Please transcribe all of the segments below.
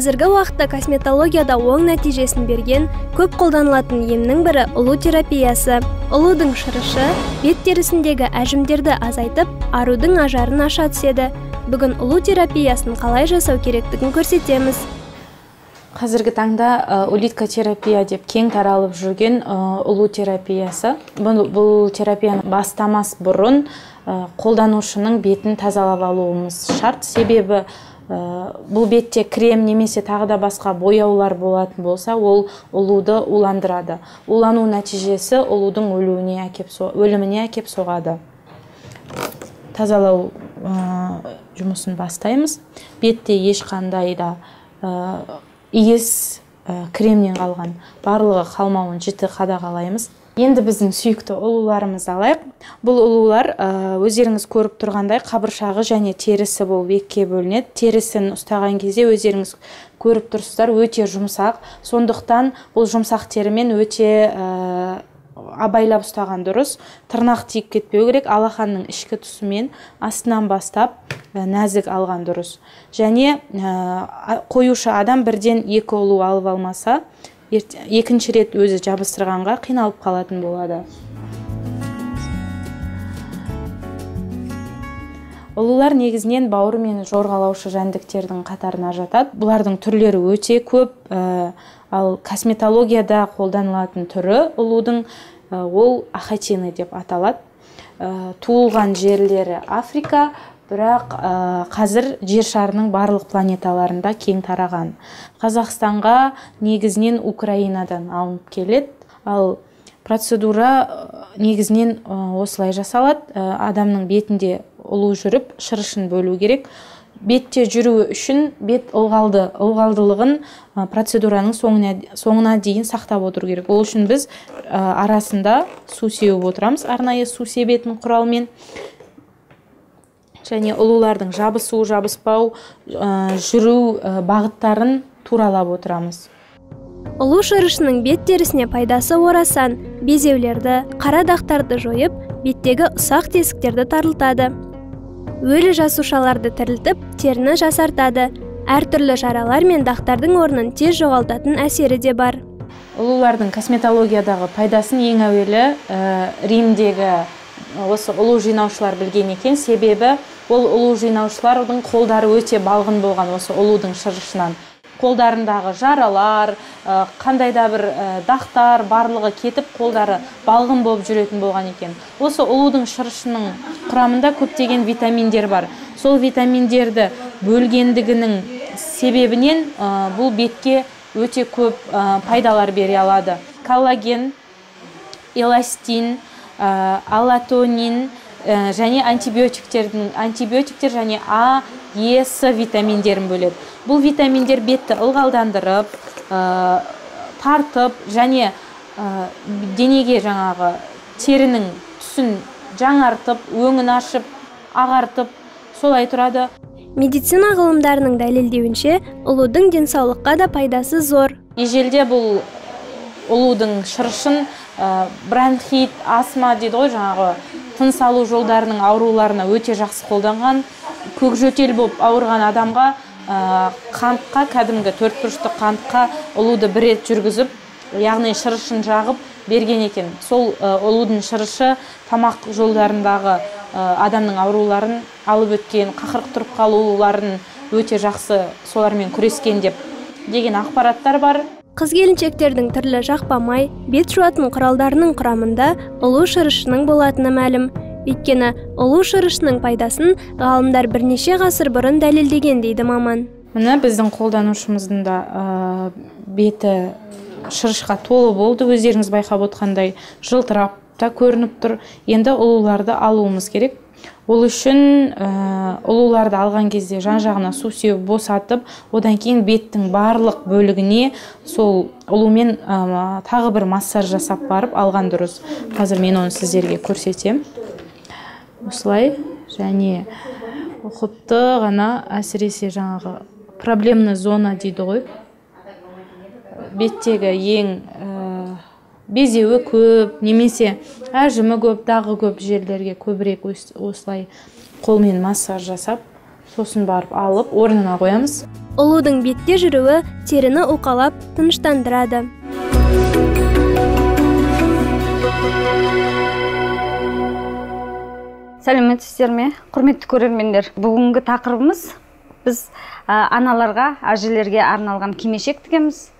қазіргі уақытта косметологияда оң нәтижесін берген көп қолданылатын емнің бірі ұлу терапиясы. Ұлудың шырышы бет терісіндегі әжімдерді азайтып арудың ажарын аша түседі. Бүгін ұлу терапиясын қалай жасау керектігін көрсетеміз. Қазіргі таңда улитка терапия деп кең таралып жүрген ұлу терапиясы. Бұл, терапияны бастамас бұрын қолданушының бетін тазалап алуымыз шарт. Себебі бұл бетте крем немесе тағы да басқа бояулар болатын болса ол ұлуды уландырады. Улану нәтижесі ұлудың өлуіне әкеп өліміне әкеп соғады. Тазалау жұмысын бастаймыз. Бетте ешқандай да иіс кремнен қалған барлығы қалмауын жіті қадағалаймыз. Енді біздің сүйікті ұлуларымызды алайық. Бұл ұлулар өздеріңіз көріп тұрғандай қабыршағы және терісі болып екіге бөлінеді. Терісін ұстаған кезде өздеріңіз көріп тұрсыздар өте жұмсақ. Сондықтан бұл жұмсақ терімен өте абайлап ұстаған дұрыс. Тырнақ тиіп кетпеу керек. Алақанның ішкі тұсымен астынан бастап нәзік алған дұрыс. Және қоюшы адам бірден екі ұлу алып алмаса екінші рет өзі жабыстырғанға қиналып қалатын болады. Ұлулар негізінен бауыр мен жорғалаушы жәндіктердің қатарына жатады. Бұлардың түрлері өте көп. Ал косметологияда қолданылатын түрі ұлудың ол ахатина деп аталады. Туылған жерлері африка бірақ қазір жер шарының барлық планеталарында кең тараған. Қазақстанға негізінен украинадан алынып келеді. Ал процедура негізінен осылай жасалады. Адамның бетінде ұлу жүріп шырышын бөлу керек. Бетте жүруі үшін бет ылғалды ылғалдылығын процедураның соңына, соңына дейін сақтап отыру керек. Ол үшін біз арасында су сеуіп отырамыз арнайы су себетін құралмен. Және ұлулардың жабысу жабыспау жүру бағыттарын туралап отырамыз. Ұлу шырышының бет терісіне пайдасы орасан безеулерді қара дақтарды жойып беттегі ұсақ тесіктерді тарылтады. Өлі жасушаларды тірілтіп теріні жасартады. Әртүрлі жаралар мен дақтардың орнын тез жоғалтатын әсері де бар. Ұлулардың косметологиядағы пайдасын ең әуелі римдегі осы ұлу жинаушылар білген екен. Себебі ол ұлу жинаушылардың қолдары өте балғын болған осы ұлудың шырышынан. Қолдарындағы жаралар қандай да бір дақтар барлығы кетіп қолдары балғын болып жүретін болған екен. Осы ұлудың шырышының құрамында көптеген витаминдер бар. Сол витаминдерді бөлгендігінің себебінен бұл бетке өте көп пайдалар бере алады. Коллаген эластин аллатонин және антибиотиктердің антибиотиктер және а е с витаминдерін бөледі. Бұл витаминдер бетті ылғалдандырып тартып және денеге жаңағы терінің түсін жаңартып өңін ашып ағартып солай тұрады. Медицина ғылымдарының дәлелдеуінше ұлудың денсаулыққа да пайдасы зор. Ежелде бұл ұлудың шырышын бронхит астма дейді ғой жаңағы тыныс алу жолдарының ауруларына өте жақсы қолданған көкжөтел болып ауырған адамға қантқа кәдімгі төрт бұрышты қантқа ұлуды бір рет жүргізіп яғни шырышын жағып берген екен. Сол ұлудың шырышы тамақ жолдарындағы адамның ауруларын алып өткен қақырық тұрып қалуларын өте жақсы солармен күрескен деп деген ақпараттар бар. Қыз келіншектердің түрлі жақпа май бет жуатын құралдарының құрамында ұлу шырышының болатыны мәлім. Өйткені ұлу шырышының пайдасын ғалымдар бірнеше ғасыр бұрын дәлелдеген дейді маман. Міне біздің қолданушымыздың да беті шырышқа толы болды өздеріңіз байқап отқандай жылтырап та көрініп тұр. Енді ұлуларды алуымыз керек. Ол үшін ұлуларды алған кезде жан жағына су сеуіп босатып одан кейін беттің барлық бөлігіне сол ұлумен тағы бір массаж жасап барып алған дұрыс. Қазір мен оны сіздерге көрсетем. осылай. Және ұқыпты ғана әсіресе жаңағы проблемный зона дейді ғой. Беттегі ең безеуі көп немесе әжімі көп дағы көп жерлерге көбірек осылай қолмен массаж жасап сосын барып алып орнына қоямыз. Ұлудың бетте жүруі теріні уқалап тыныштандырады. Сәлеметсіздер ме? Құрметті көрермендер бүгінгі тақырыбымыз біз аналарға әжелерге арналған кимешек тігеміз.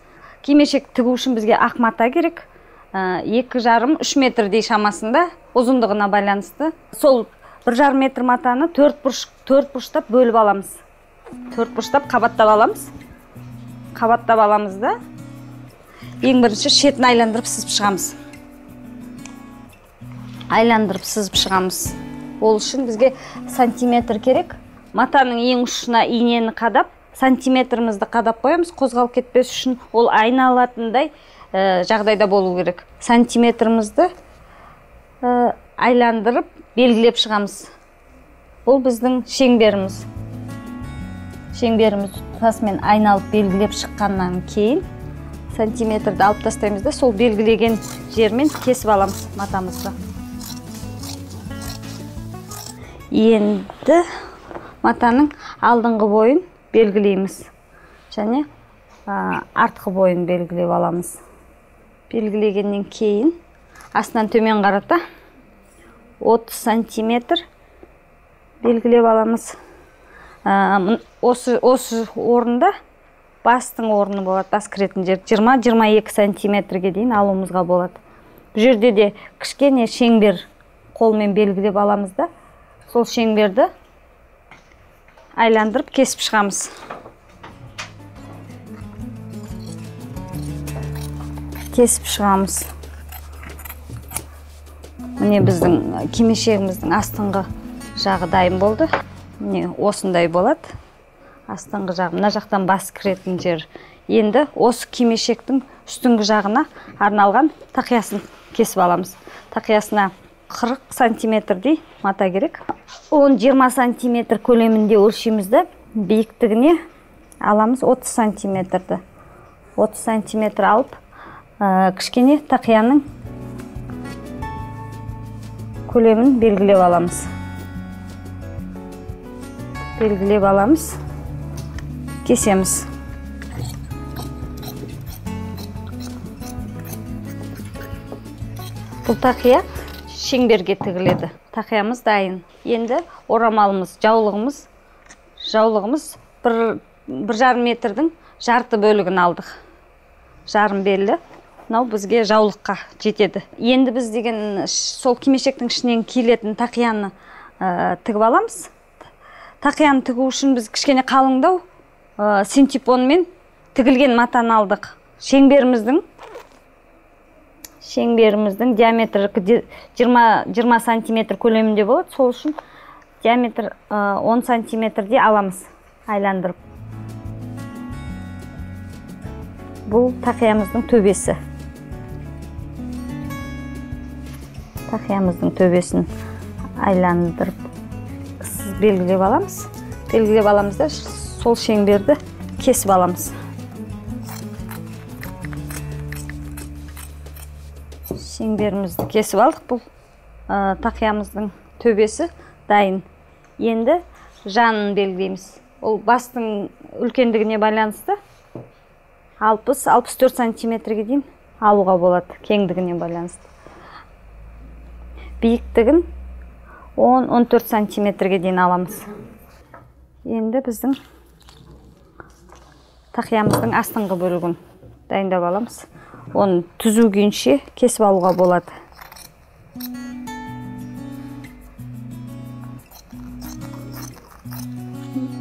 Кимешек тігу үшін бізге ақ мата керек. Екі жарым үш метрдей шамасында ұзындығына байланысты. Сол бір жарым метр матаны төрт бұрыш төрт бұрыштап бөліп аламыз. Төрт бұрыштап қабаттап аламыз. Қабаттап аламыз да ең бірінші шетін айландырып сызып шығамыз. Айландырып сызып шығамыз. Ол үшін бізге сантиметр керек. Матаның ең ұшына инені қадап сантиметрімізді қадап қоямыз. Қозғалып кетпес үшін ол айналатындай ә, жағдайда болу керек. Сантиметрімізді ә, айландырып белгілеп шығамыз. Бұл біздің шеңберіміз. Шеңберіміз тұтасымен айналып белгілеп шыққаннан кейін сантиметрді алып тастаймыз да сол белгілеген жермен кесіп аламыз матамызды. Енді матаның алдыңғы бойын белгілейміз және артқы бойын белгілеп аламыз. Белгілегеннен кейін астынан төмен қарата 30 сантиметр белгілеп аламыз. Осы, осы орында бастың орны болады бас кіретін жер 20-22 сантиметрге дейін алуымызға болады. Бұл жерде де кішкене шеңбер қолмен белгілеп аламыз да сол шеңберді айландырып кесіп шығамыз. Кесіп шығамыз. Міне біздің кимешегіміздің астыңғы жағы дайын болды. Міне осындай болады. Астыңғы жағы мына жақтан бас кіретін жер. Енді осы кимешектің үстіңгі жағына арналған тақиясын кесіп аламыз. Тақиясына 40 сантиметрдей мата керек. 10-20 сантиметр көлемінде өлшейміз да биіктігіне аламыз 30 сантиметрді. 30 сантиметр алып ә, кішкене тақияның көлемін белгілеп аламыз. Белгілеп аламыз. Кесеміз. Бұл тақия шеңберге тігіледі. Тақиямыз дайын. Енді орамалымыз жаулығымыз жаулығымыз бір, бір жарым метрдің жарты бөлігін алдық. Жарым белі. Мынау бізге жаулыққа жетеді. Енді біз деген сол кимешектің ішінен киілетін тақияны ә, тігіп аламыз. Тақияны тігу үшін біз кішкене қалыңдау ә, синтепонмен тігілген матаны алдық. Шеңберіміздің шеңберіміздің диаметрі 20, 20 сантиметр көлемінде болады. Сол үшін диаметр 10 сантиметрде аламыз айландырып. Бұл тақиямыздың төбесі. Тақиямыздың төбесін айландырып белгілеп аламыз белгілеп аламыз да сол шеңберді кесіп аламыз шеңберімізді кесіп алдық бұл ә, тақиямыздың төбесі дайын енді жанын белгілейміз ол бастың үлкендігіне байланысты 60-64 сантиметрге дейін алуға болады кеңдігіне байланысты биіктігін 10-14 сантиметрге дейін аламыз. Енді біздің тақиямыздың астыңғы бөлігін дайындап аламыз. Оны түзу күйінше кесіп алуға болады.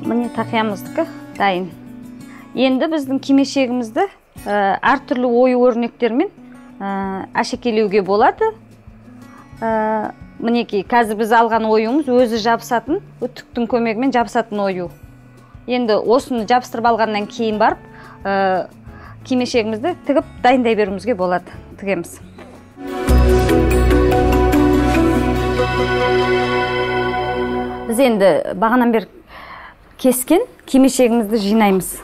Міне тақиямыздікі дайын. Енді біздің кимешегімізді ә, әртүрлі ою өрнектермен ә, әшекейлеуге болады. Ә, мінекей қазір біз алған оюымыз өзі жабысатын үтіктің көмегімен жабысатын ою. Енді осыны жабыстырып алғаннан кейін барып кимешегімізді тігіп дайындай беруімізге болады. Тігеміз. Біз енді бағанан бері кескен кимешегімізді жинаймыз.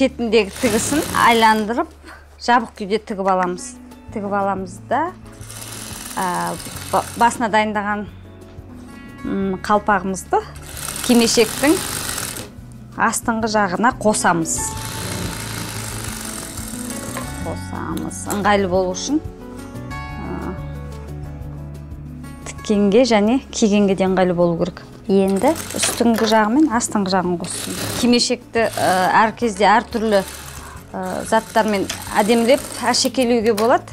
Шетіндегі тігісін айландырып жабық күйде тігіп аламыз. Тігіп аламыз да ба- басына дайындаған қалпағымызды кимешектің астыңғы жағына қосамыз. Қосамыз. Ыңғайлы болу үшін тіккенге және кигенге де ыңғайлы болу керек. Енді үстіңгі жағы мен астыңғы жағын қостым. Кимешекті ә, әр кезде әртүрлі ә, заттармен әдемілеп әшекейлеуге болады.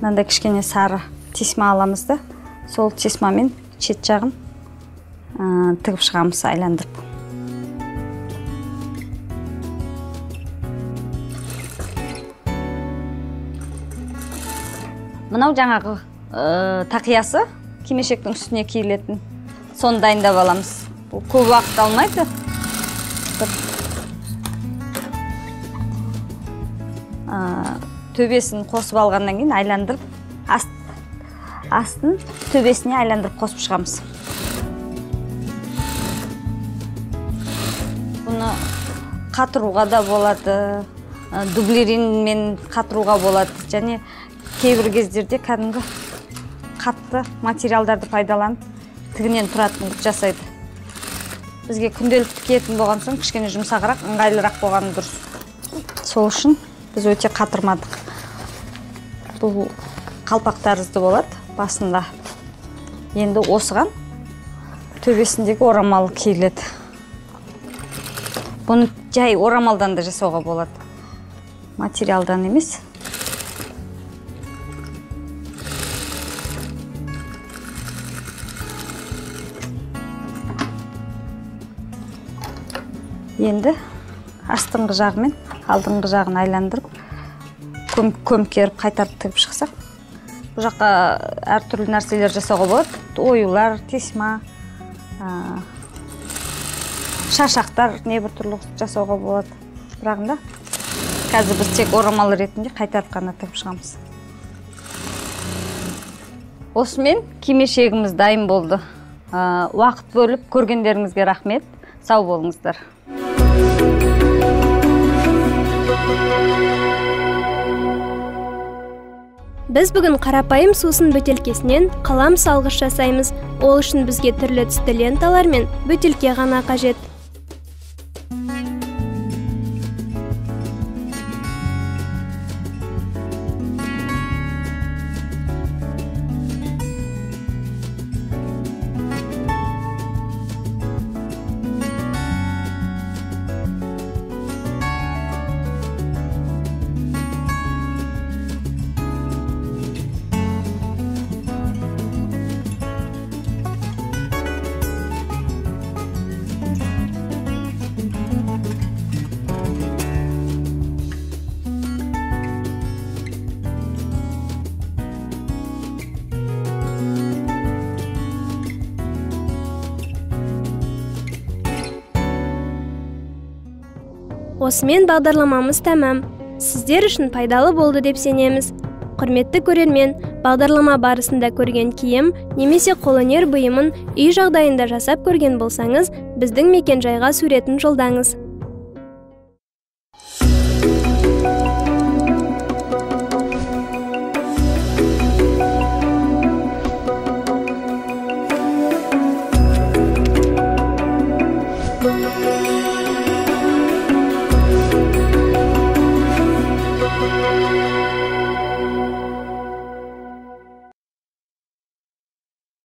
Мынандай кішкене сары тесма аламыз да сол тесмамен шет жағын ә, тігіп шығамыз айландырып. Мынау жаңағы тақиясы кимешектің үстіне киілетін. Соны дайындап аламыз. Бұл көп уақыт алмайды. Төбесін қосып алғаннан кейін айландырып аст, астын төбесіне айландырып қосып шығамыз. Бұны қатыруға да болады ә, дублеринмен қатыруға болады. Және кейбір кездерде кәдімгі қатты материалдарды пайдаланып тігінен тұратын жасайды. Бізге күнделікті киетін болған соң кішкене жұмсағырақ ыңғайлырақ болғаны дұрыс. Сол үшін біз өте қатырмадық. Бұл қалпақ тәрізді болады басында. Енді осыған төбесіндегі орамал киіледі. Бұны жай орамалдан да жасауға болады. Материалдан емес. Енді астыңғы жағы мен алдыңғы жағын айландырып көм, көмкеріп қайтарып тігіп шықсақ бұл жаққа әртүрлі нәрселер жасауға болады. Оюлар тесма ә, шашақтар небір түрлі жасауға болады. Да қазір біз тек орамал ретінде қайтарып қана тігіп шығамыз. Осымен кимешегіміз дайын болды. Ә, уақыт бөліп көргендеріңізге рахмет. Сау болыңыздар. Біз бүгін қарапайым сусын бөтелкесінен қалам салғыш жасаймыз. Ол үшін бізге түрлі түсті ленталар мен бөтелке ғана қажет. Осымен бағдарламамыз тәмам. Сіздер үшін пайдалы болды деп сенеміз. Құрметті көрермен бағдарлама барысында көрген киім немесе қолөнер бұйымын үй жағдайында жасап көрген болсаңыз біздің мекенжайға суретін жолдаңыз.